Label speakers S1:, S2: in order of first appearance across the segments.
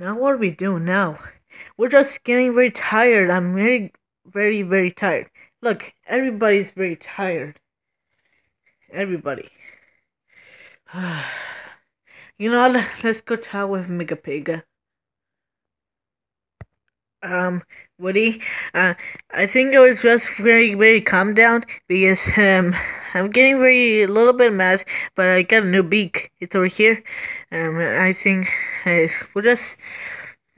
S1: Now what are we doing now? We're just getting very tired. I'm very, very, very tired. Look, everybody's very tired. Everybody. you know, let's go talk with Megapig. Um, Woody, uh, I think I was just very, very calm down because, um, I'm getting very, a little bit mad, but I got a new beak. It's over here. Um, I think, we're just,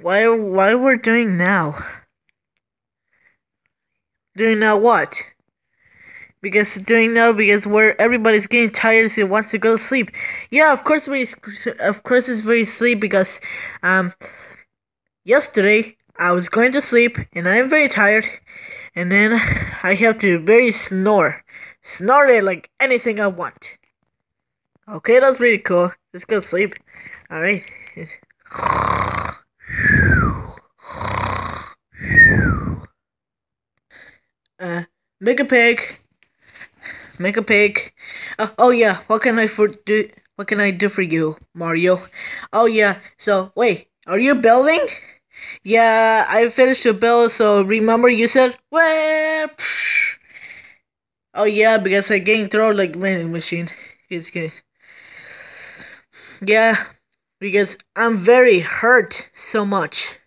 S1: why, why we're doing now? Doing now what? Because doing now because we're everybody's getting tired, so wants to go to sleep. Yeah, of course we, of course it's very sleep because, um, yesterday I was going to sleep and I'm very tired and then I have to very snore. Snore it like anything I want. Okay, that's pretty cool. Let's go sleep. Alright. Uh, Mega Pig. Make a pig. Uh, oh yeah, what can I for do? What can I do for you, Mario? Oh yeah. So wait, are you building? Yeah, I finished the bill, so remember you said, well, Oh yeah, because I getting thrown like vending machine. It's good. Yeah, because I'm very hurt so much.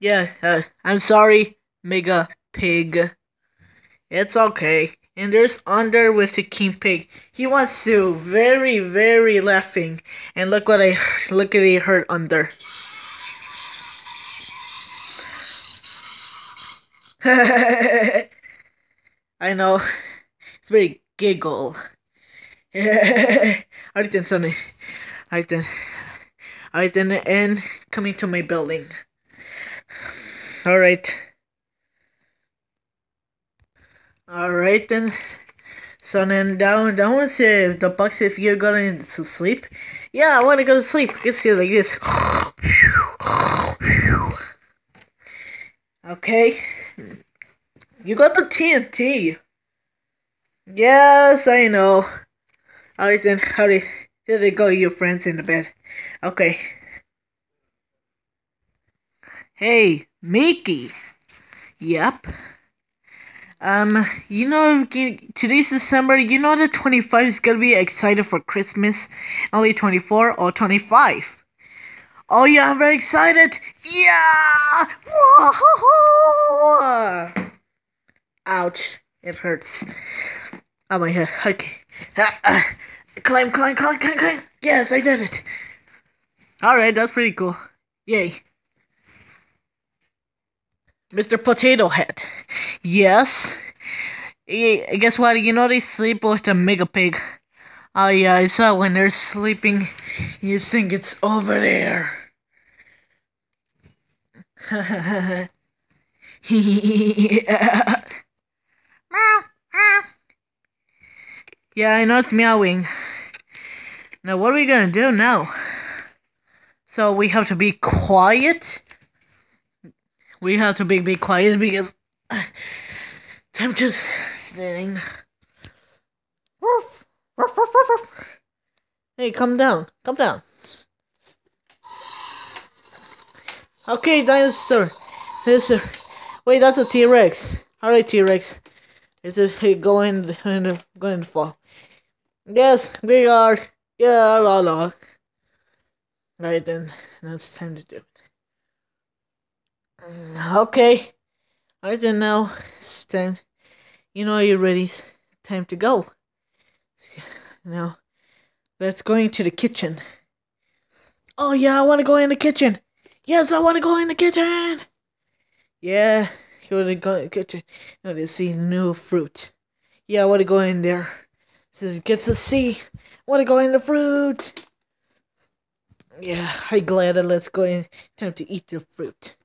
S1: Yeah, uh, I'm sorry, Mega Pig. It's okay. And there's Under with the King Pig. He wants to very, very laughing. And look what I look at he hurt Under. I know. It's very giggle. Alright then, Sonny. Alright then. Alright then, and coming to my building. Alright. Alright then. So then down down say the box if you're going to sleep. Yeah, I wanna go to sleep. Just feel like this. Okay. You got the TNT. Yes, I know. Alright then, hurry. There they go, your friends in the bed. Okay. Hey, Mickey. Yep. Um, you know, today's December, you know the 25 is gonna be excited for Christmas? Only 24 or 25? Oh yeah, I'm very excited! Yeah! Ouch. It hurts. Oh my head. Okay. Ah, ah. Climb, climb, climb, climb, climb. Yes, I did it. Alright, that's pretty cool. Yay. Mr. Potato Head. Yes. Yeah, guess what? You know they sleep with the Mega Pig. Oh yeah, I saw when they're sleeping, you think it's over there. yeah. Yeah, I know it's meowing. Now, what are we gonna do now? So, we have to be quiet? We have to be, be quiet because I'm just standing. Hey, come down. Come down. Okay, dinosaur. Dinosaur. Wait, that's a T-Rex. Alright, T-Rex. Is it going, going to fall? Yes, we are. Yeah, la la. Right then, now it's time to do it. Mm, okay. Alright then now, it's time. You know you're ready. It's time to go. Now, let's go into the kitchen. Oh yeah, I want to go in the kitchen. Yes, I want to go in the kitchen. Yeah, to go in the kitchen. Want to see new fruit. Yeah, I want to go in there. Says gets a C. Want to go in the fruit? Yeah, I glad that let's go in. Time to eat the fruit.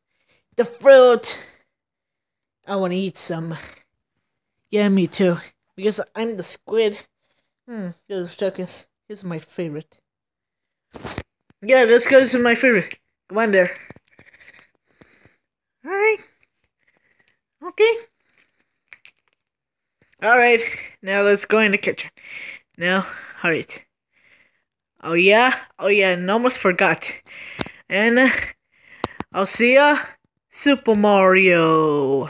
S1: The fruit. I want to eat some. Yeah, me too. Because I'm the squid. Hmm, those chickens. This is my favorite. Yeah. This is my favorite. Come on there. Alright. Okay. Alright, now let's go in the kitchen. Now, alright. Oh yeah? Oh yeah, and almost forgot. And uh, I'll see ya, Super Mario.